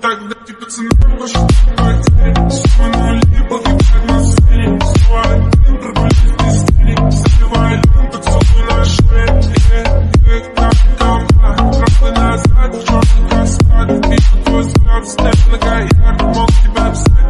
Тогда тебе цена больше потерь Все нули погибают на сцене Все один провалит в пистоле Забивай ленту, целуй на шее Как говна, тропы назад в черный каскад Вижу твой взгляд, степ на Гаяр Мог тебя обставить